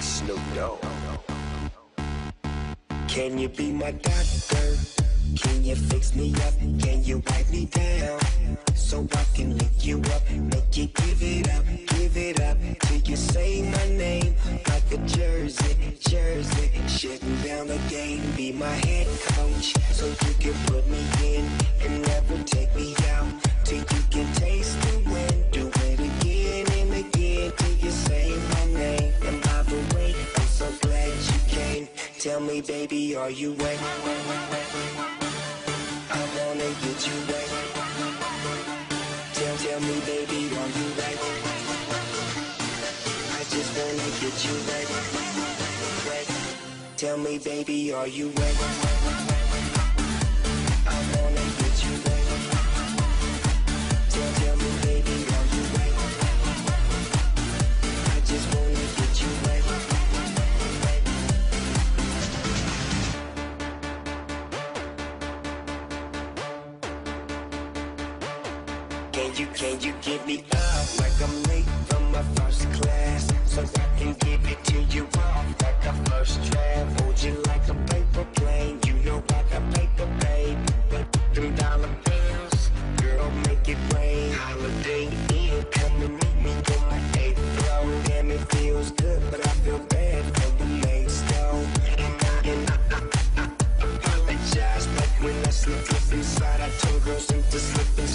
Snoop Dogg. Can you be my doctor? Can you fix me up? Can you wipe me down? So I can lick you up, make you give it up, give it up till you say my name like a jersey, jersey. Shutting down the game, be my head coach, so you can put me in Tell me, baby, are you wet? I wanna get you wet. Tell, tell me, baby, are you wet? I just wanna get you wet. Wet. Tell me, baby, are you wet? Can you, can you give me up like I'm late from my first class? So I can give it to you off like a first draft. Hold you like a paper plane. You know I got paper, babe. But them dollar bills, girl, make it rain. Holiday Inn, come and meet me on my eighth floor. Damn, it feels good, but I feel bad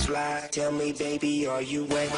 slide Tell me baby, are you wet?